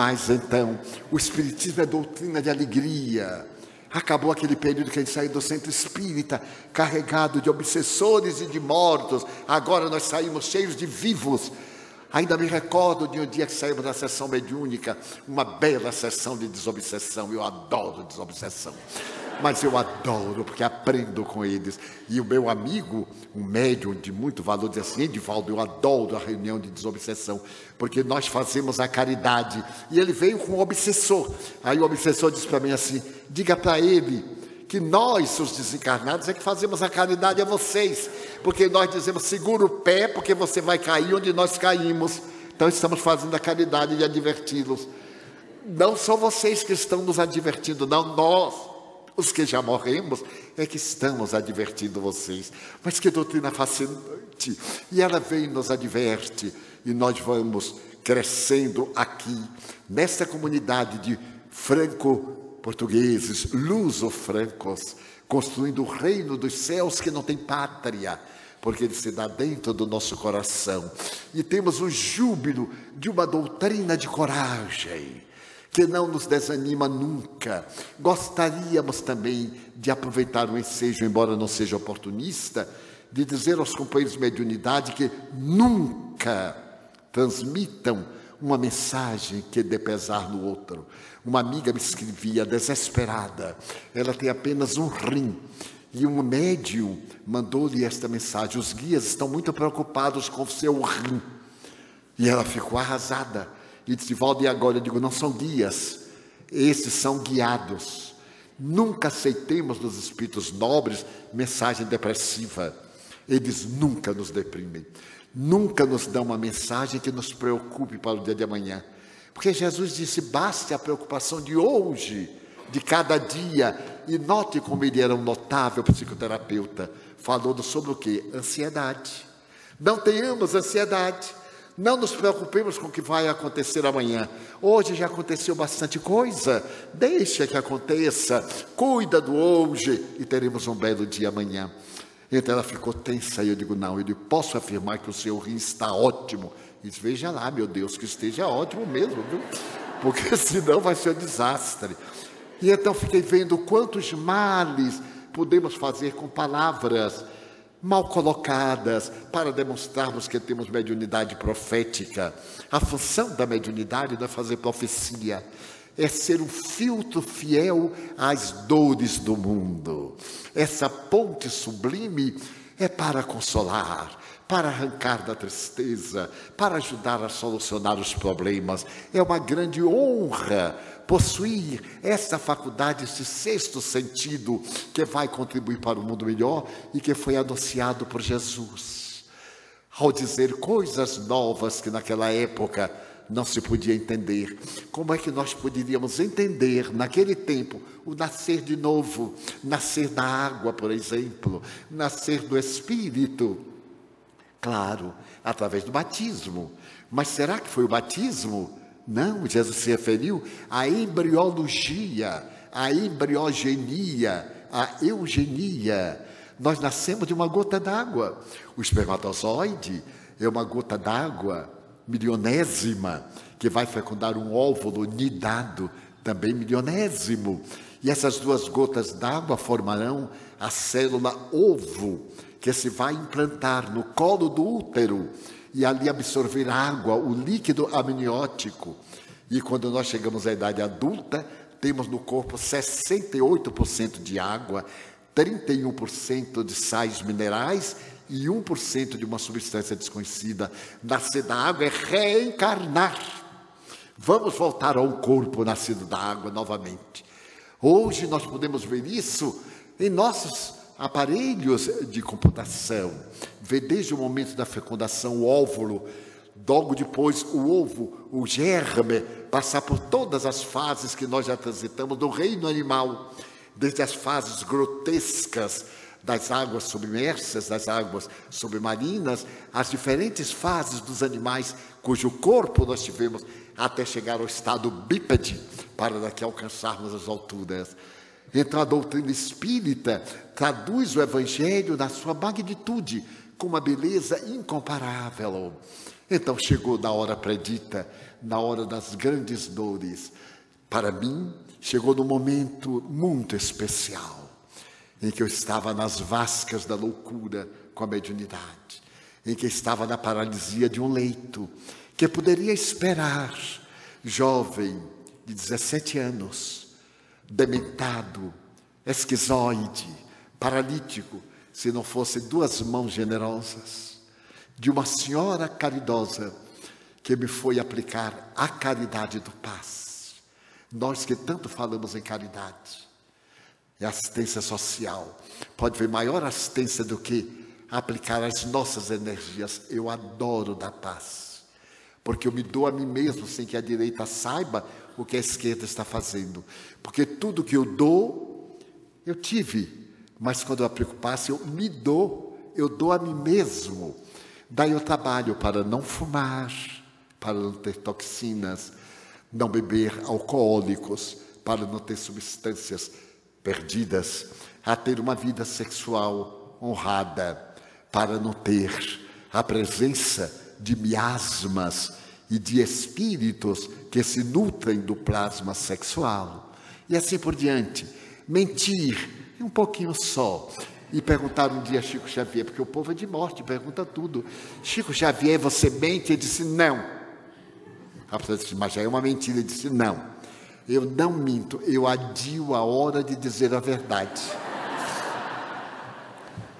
Mas então, o Espiritismo é doutrina de alegria. Acabou aquele período que a gente saiu do centro espírita, carregado de obsessores e de mortos. Agora nós saímos cheios de vivos. Ainda me recordo de um dia que saímos da sessão mediúnica, uma bela sessão de desobsessão. Eu adoro desobsessão mas eu adoro, porque aprendo com eles. E o meu amigo, um médium de muito valor, diz assim: Edivaldo, eu adoro a reunião de desobsessão, porque nós fazemos a caridade. E ele veio com um obsessor. Aí o obsessor disse para mim assim: diga para ele que nós, os desencarnados, é que fazemos a caridade a vocês, porque nós dizemos segura o pé, porque você vai cair onde nós caímos. Então estamos fazendo a caridade de adverti-los. Não são vocês que estão nos advertindo, não nós. Os que já morremos é que estamos advertindo vocês. Mas que doutrina fascinante! E ela vem e nos adverte, e nós vamos crescendo aqui, nesta comunidade de franco-portugueses, luso-francos, construindo o reino dos céus que não tem pátria, porque ele se dá dentro do nosso coração. E temos o júbilo de uma doutrina de coragem que não nos desanima nunca. Gostaríamos também de aproveitar o ensejo, embora não seja oportunista, de dizer aos companheiros de mediunidade que nunca transmitam uma mensagem que dê pesar no outro. Uma amiga me escrevia desesperada, ela tem apenas um rim. E um médium mandou-lhe esta mensagem: os guias estão muito preocupados com o seu rim. E ela ficou arrasada e disse, e agora? Eu digo, não são guias, esses são guiados. Nunca aceitemos dos espíritos nobres mensagem depressiva. Eles nunca nos deprimem. Nunca nos dão uma mensagem que nos preocupe para o dia de amanhã. Porque Jesus disse: baste a preocupação de hoje, de cada dia. E note como ele era um notável psicoterapeuta, falando sobre o que? Ansiedade. Não tenhamos ansiedade. Não nos preocupemos com o que vai acontecer amanhã. Hoje já aconteceu bastante coisa. Deixa que aconteça. Cuida do hoje e teremos um belo dia amanhã. Então ela ficou tensa e eu digo: Não, eu posso afirmar que o seu rim está ótimo. E diz: Veja lá, meu Deus, que esteja ótimo mesmo, viu? Porque senão vai ser um desastre. E então fiquei vendo quantos males podemos fazer com palavras mal colocadas para demonstrarmos que temos mediunidade profética. A função da mediunidade não é fazer profecia, é ser um filtro fiel às dores do mundo. Essa ponte sublime é para consolar, para arrancar da tristeza, para ajudar a solucionar os problemas. É uma grande honra possuir essa faculdade, esse sexto sentido que vai contribuir para o mundo melhor e que foi anunciado por Jesus. Ao dizer coisas novas que naquela época não se podia entender. Como é que nós poderíamos entender naquele tempo o nascer de novo, nascer da água, por exemplo, nascer do Espírito? Claro, através do batismo. Mas será que foi o batismo não, Jesus se referiu à embriologia, à embriogenia, à eugenia. Nós nascemos de uma gota d'água. O espermatozoide é uma gota d'água milionésima que vai fecundar um óvulo nidado, também milionésimo. E essas duas gotas d'água formarão a célula ovo, que se vai implantar no colo do útero e ali absorver água, o líquido amniótico. E quando nós chegamos à idade adulta, temos no corpo 68% de água, 31% de sais minerais e 1% de uma substância desconhecida. Nascer da água é reencarnar. Vamos voltar ao corpo nascido da água novamente. Hoje nós podemos ver isso em nossos aparelhos de computação. Vê desde o momento da fecundação o óvulo, logo depois o ovo, o germe, passar por todas as fases que nós já transitamos do reino animal, desde as fases grotescas das águas submersas, das águas submarinas, as diferentes fases dos animais cujo corpo nós tivemos até chegar ao estado bípede, para daqui alcançarmos as alturas. Então a doutrina espírita traduz o evangelho na sua magnitude, com uma beleza incomparável. Então chegou na hora predita, na hora das grandes dores. Para mim, chegou num momento muito especial, em que eu estava nas vascas da loucura com a mediunidade, em que estava na paralisia de um leito, que poderia esperar, jovem de 17 anos, dementado, esquizoide, paralítico, se não fosse duas mãos generosas de uma senhora caridosa que me foi aplicar a caridade do paz. Nós que tanto falamos em caridade, é assistência social. Pode ver maior assistência do que aplicar as nossas energias. Eu adoro dar paz, porque eu me dou a mim mesmo sem que a direita saiba o que a esquerda está fazendo. Porque tudo que eu dou, eu tive, mas quando eu paz, eu me dou, eu dou a mim mesmo. Daí eu trabalho para não fumar, para não ter toxinas, não beber alcoólicos, para não ter substâncias perdidas, a ter uma vida sexual honrada, para não ter a presença de miasmas e de espíritos que se nutrem do plasma sexual. E assim por diante. Mentir, um pouquinho só. E perguntaram um dia a Chico Xavier, porque o povo é de morte, pergunta tudo. Chico Xavier, você mente? Ele disse, não. A pessoa disse, mas já é uma mentira. Ele disse, não. Eu não minto, eu adio a hora de dizer a verdade.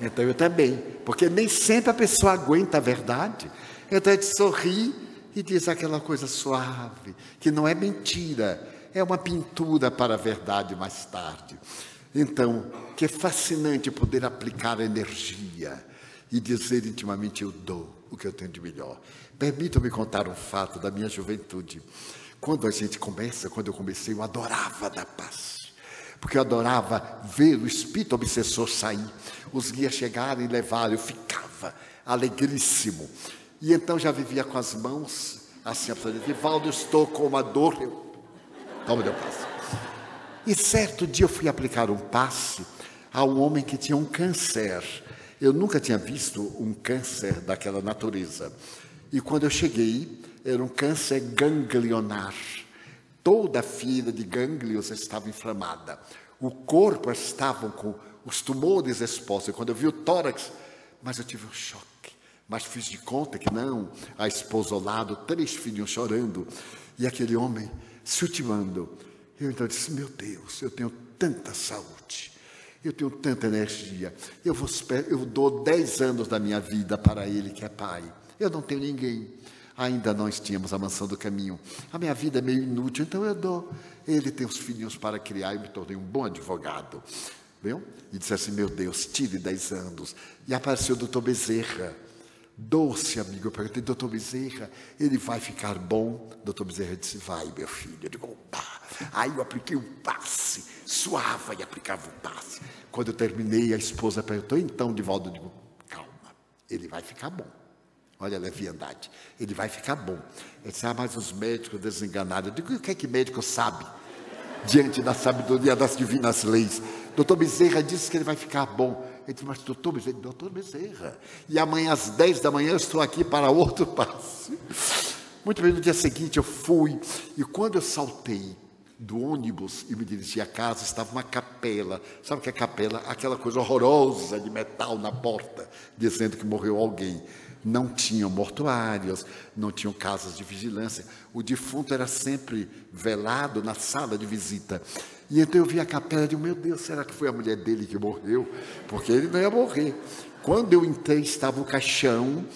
Então eu também, porque nem sempre a pessoa aguenta a verdade. Então a gente sorri e diz aquela coisa suave, que não é mentira, é uma pintura para a verdade mais tarde. Então, que é fascinante poder aplicar energia e dizer intimamente: Eu dou o que eu tenho de melhor. Permitam-me contar um fato da minha juventude. Quando a gente começa, quando eu comecei, eu adorava dar paz. Porque eu adorava ver o espírito obsessor sair, os guias chegarem e levarem, eu ficava alegríssimo. E então já vivia com as mãos assim, a pessoa dizia, Valdo, estou com uma dor. Eu, toma meu passe. E certo dia eu fui aplicar um passe a um homem que tinha um câncer. Eu nunca tinha visto um câncer daquela natureza. E quando eu cheguei, era um câncer ganglionar. Toda a fila de gânglios estava inflamada. O corpo estava com os tumores expostos. E quando eu vi o tórax, mas eu tive um choque. Mas fiz de conta que não, a esposa ao lado, três filhos chorando, e aquele homem se ultimando. Eu então disse: Meu Deus, eu tenho tanta saúde, eu tenho tanta energia, eu, vou, eu dou dez anos da minha vida para Ele que é Pai. Eu não tenho ninguém. Ainda nós tínhamos a mansão do caminho. A minha vida é meio inútil, então eu dou. Ele tem os filhinhos para criar e me tornei um bom advogado. Viu? E disse assim: Meu Deus, tire dez anos. E apareceu o doutor Bezerra Doce amigo, eu perguntei, doutor Bezerra, ele vai ficar bom? Doutor Bezerra disse, vai, meu filho. Eu digo, opa. Aí eu apliquei um passe, suava e aplicava um passe. Quando eu terminei, a esposa perguntou, então, Divaldo, eu digo, calma, ele vai ficar bom. Olha a leviandade, ele vai ficar bom. Ele disse, ah, mas os médicos desenganados. Eu digo, o que é que médico sabe? Diante da sabedoria das divinas leis. Doutor Bezerra disse que ele vai ficar bom. Ele disse, mas doutor Bezerra, doutor Bezerra. E amanhã às 10 da manhã eu estou aqui para outro passe. Muito bem, no dia seguinte eu fui, e quando eu saltei do ônibus e me dirigi à casa, estava uma capela. Sabe o que é capela? Aquela coisa horrorosa de metal na porta, dizendo que morreu alguém. Não tinham mortuários, não tinham casas de vigilância. O defunto era sempre velado na sala de visita. E então eu vi a capela e digo, meu Deus, será que foi a mulher dele que morreu? Porque ele não ia morrer. Quando eu entrei, estava o caixão,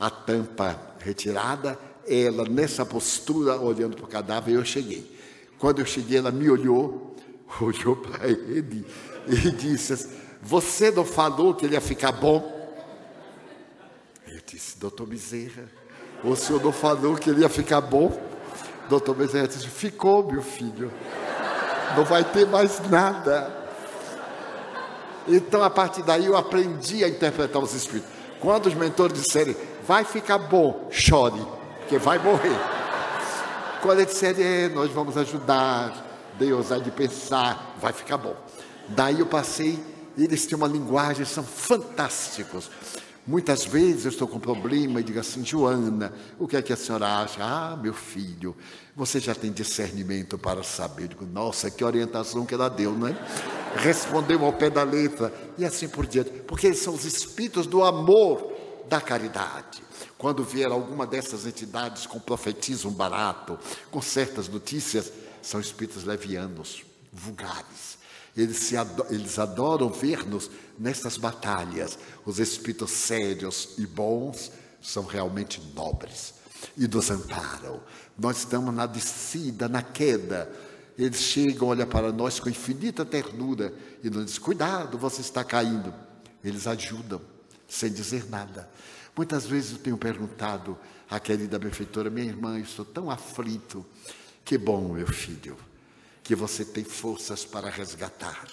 a tampa retirada, ela nessa postura, olhando para o cadáver, eu cheguei. Quando eu cheguei, ela me olhou, olhou para ele e disse: Você não falou que ele ia ficar bom? Eu disse, doutor Bezerra, o senhor não falou que ele ia ficar bom? Doutor Bezerra disse: Ficou, meu filho não vai ter mais nada. Então, a partir daí, eu aprendi a interpretar os Espíritos. Quando os mentores disserem, vai ficar bom, chore, porque vai morrer. Quando eles disserem, é, nós vamos ajudar, Deus há de pensar, vai ficar bom. Daí eu passei, eles têm uma linguagem, são fantásticos. Muitas vezes eu estou com problema e digo assim, Joana, o que é que a senhora acha? Ah, meu filho, você já tem discernimento para saber. Eu digo, nossa, que orientação que ela deu, não é? Respondeu ao pé da letra e assim por diante. Porque eles são os espíritos do amor, da caridade. Quando vier alguma dessas entidades com profetismo barato, com certas notícias, são espíritos levianos, vulgares. Eles, adoram, eles adoram ver-nos nessas batalhas. Os espíritos sérios e bons são realmente nobres e nos amparam. Nós estamos na descida, na queda. Eles chegam, olham para nós com infinita ternura e nos dizem: Cuidado, você está caindo. Eles ajudam, sem dizer nada. Muitas vezes eu tenho perguntado à querida benfeitora, minha irmã, eu estou tão aflito. Que bom, meu filho, que você tem forças para resgatar.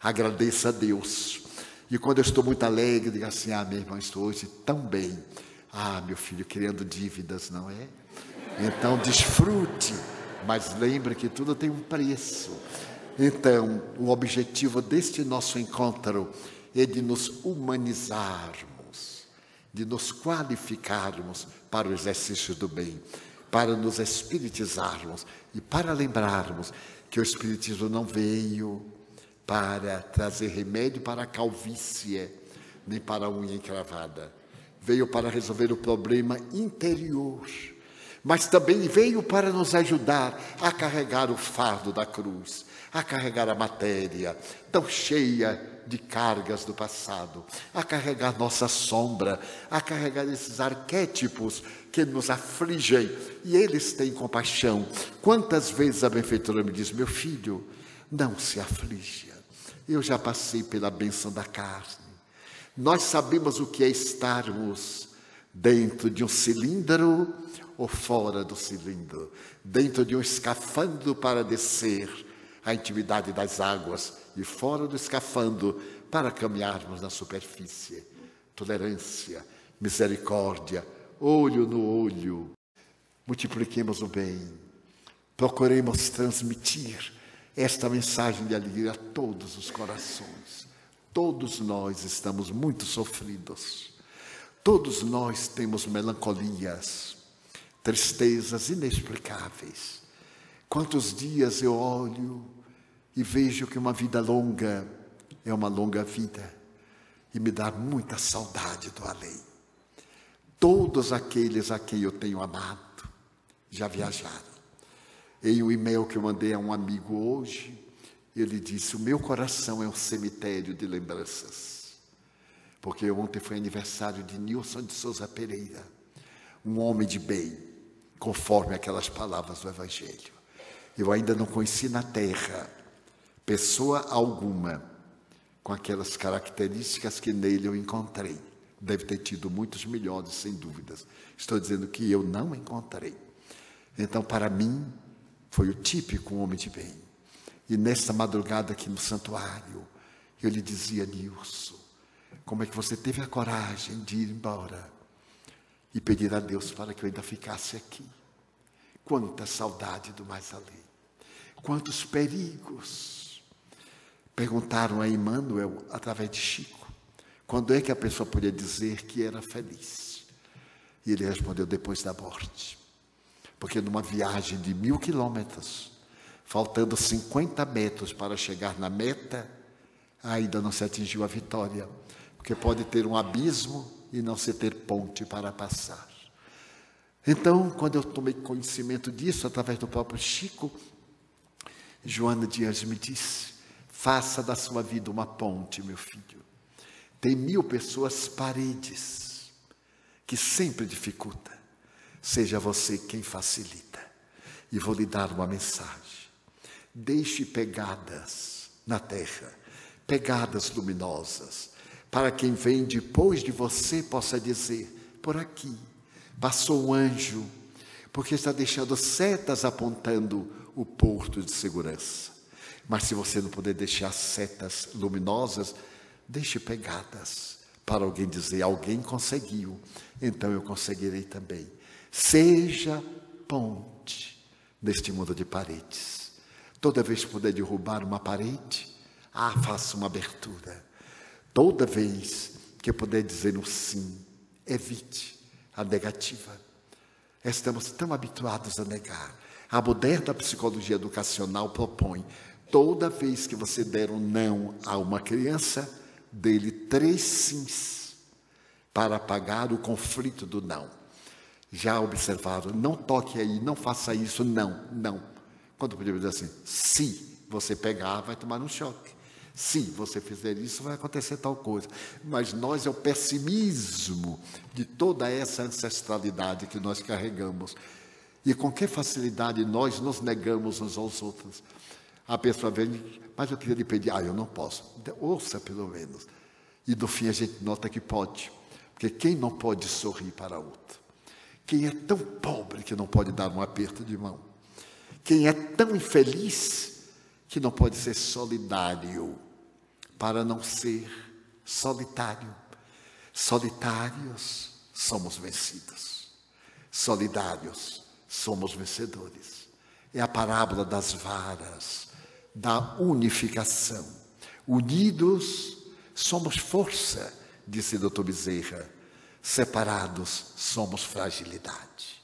Agradeça a Deus. E quando eu estou muito alegre, diga assim: Ah, minha irmã, estou hoje tão bem. Ah, meu filho, criando dívidas, não é? Então desfrute, mas lembre que tudo tem um preço. Então, o objetivo deste nosso encontro é de nos humanizarmos, de nos qualificarmos para o exercício do bem, para nos espiritizarmos e para lembrarmos que o Espiritismo não veio para trazer remédio para a calvície, nem para a unha encravada. Veio para resolver o problema interior, mas também veio para nos ajudar a carregar o fardo da cruz, a carregar a matéria tão cheia de cargas do passado, a carregar nossa sombra, a carregar esses arquétipos que nos afligem e eles têm compaixão. Quantas vezes a benfeitora me diz: Meu filho, não se aflija. Eu já passei pela benção da carne. Nós sabemos o que é estarmos dentro de um cilindro ou fora do cilindro, dentro de um escafandro para descer a intimidade das águas e fora do escafandro para caminharmos na superfície. Tolerância, misericórdia, olho no olho. Multipliquemos o bem. Procuremos transmitir esta mensagem de alegria a todos os corações. Todos nós estamos muito sofridos. Todos nós temos melancolias, tristezas inexplicáveis. Quantos dias eu olho e vejo que uma vida longa é uma longa vida e me dá muita saudade do além. Todos aqueles a quem eu tenho amado já viajaram. Em um e-mail que eu mandei a um amigo hoje, ele disse: O meu coração é um cemitério de lembranças. Porque ontem foi aniversário de Nilson de Souza Pereira, um homem de bem, conforme aquelas palavras do Evangelho. Eu ainda não conheci na terra pessoa alguma com aquelas características que nele eu encontrei. Deve ter tido muitos melhores, sem dúvidas. Estou dizendo que eu não encontrei. Então, para mim, foi o típico homem de bem. E nessa madrugada aqui no santuário, eu lhe dizia, Nilson, como é que você teve a coragem de ir embora e pedir a Deus para que eu ainda ficasse aqui? Quanta saudade do mais além, quantos perigos. Perguntaram a Emmanuel, através de Chico, quando é que a pessoa podia dizer que era feliz? E ele respondeu: depois da morte. Porque numa viagem de mil quilômetros, faltando 50 metros para chegar na meta, ainda não se atingiu a vitória, porque pode ter um abismo e não se ter ponte para passar. Então, quando eu tomei conhecimento disso, através do próprio Chico, Joana Dias me disse: faça da sua vida uma ponte, meu filho. Tem mil pessoas paredes, que sempre dificulta. Seja você quem facilita. E vou lhe dar uma mensagem. Deixe pegadas na terra, pegadas luminosas, para quem vem depois de você possa dizer: por aqui passou um anjo, porque está deixando setas apontando o porto de segurança. Mas se você não puder deixar setas luminosas, deixe pegadas para alguém dizer: alguém conseguiu, então eu conseguirei também. Seja ponte neste mundo de paredes. Toda vez que puder derrubar uma parede, ah, faça uma abertura. Toda vez que puder dizer um sim, evite a negativa. Estamos tão habituados a negar. A moderna psicologia educacional propõe: toda vez que você der um não a uma criança, dele três sims para apagar o conflito do não. Já observaram? Não toque aí, não faça isso, não, não. Quando podia dizer assim, se você pegar, vai tomar um choque. Se você fizer isso, vai acontecer tal coisa. Mas nós é o pessimismo de toda essa ancestralidade que nós carregamos. E com que facilidade nós nos negamos uns aos outros. A pessoa vem, mas eu queria lhe pedir, ah, eu não posso. Ouça pelo menos. E no fim a gente nota que pode. Porque quem não pode sorrir para outro? Quem é tão pobre que não pode dar um aperto de mão? Quem é tão infeliz que não pode ser solidário para não ser solitário? Solitários somos vencidos. Solidários somos vencedores. É a parábola das varas, da unificação. Unidos somos força, disse Dr. Bezerra. Separados somos fragilidade.